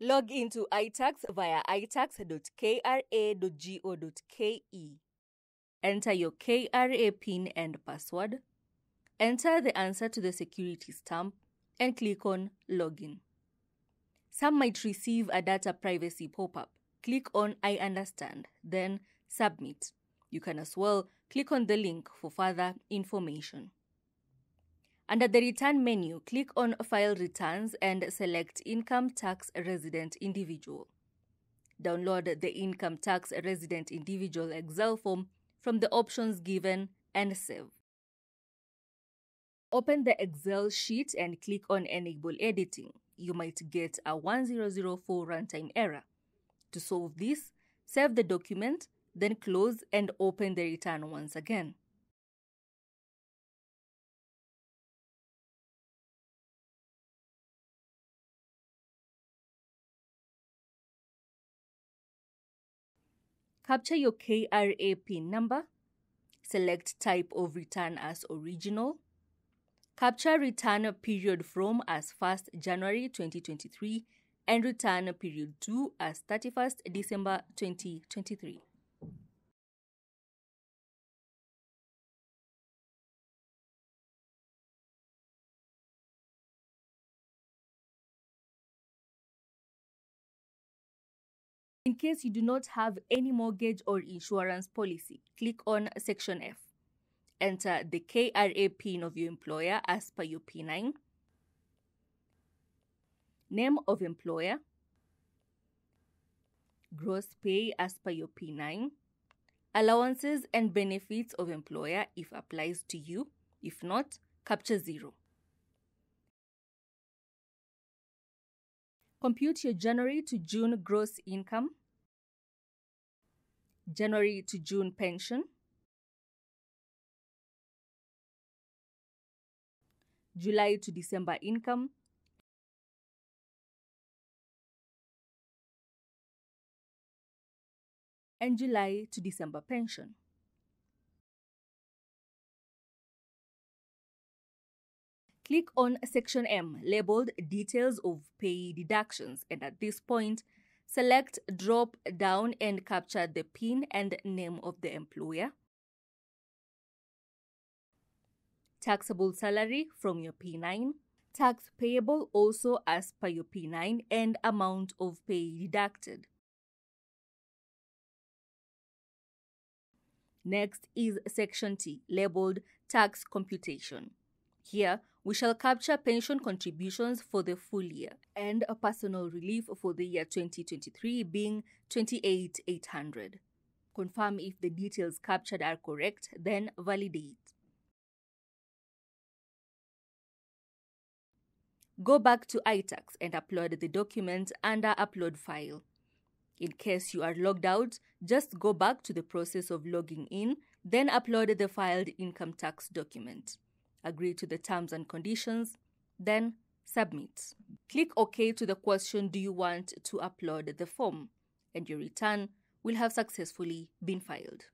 Log into iTax via itax.kra.go.ke. Enter your KRA PIN and password. Enter the answer to the security stamp and click on Login. Some might receive a data privacy pop up. Click on I understand, then Submit. You can as well click on the link for further information. Under the Return menu, click on File Returns and select Income Tax Resident Individual. Download the Income Tax Resident Individual Excel form from the options given and save. Open the Excel sheet and click on Enable Editing. You might get a 1004 runtime error. To solve this, save the document, then close and open the return once again. Capture your KRA PIN number. Select type of return as original. Capture return period from as 1st January 2023 and return period 2 as 31st December 2023. In case you do not have any mortgage or insurance policy, click on Section F. Enter the KRA PIN of your employer as per your P9. Name of employer. Gross pay as per your P9. Allowances and benefits of employer if applies to you. If not, capture zero. Compute your January to June gross income, January to June pension, July to December income, and July to December pension. Click on section M labeled Details of PAYE Deductions. And at this point, select Drop Down and capture the PIN and name of the employer. Taxable salary from your P9. Tax payable also as per your P9 and amount of PAYE deducted. Next is section T labeled Tax Computation. Here, we shall capture pension contributions for the full year and a personal relief for the year 2023 being 28,800. Confirm if the details captured are correct, then validate. Go back to iTax and upload the document under Upload File. In case you are logged out, just go back to the process of logging in, then upload the filed income tax document agree to the terms and conditions, then submit. Click OK to the question Do you want to upload the form? and your return will have successfully been filed.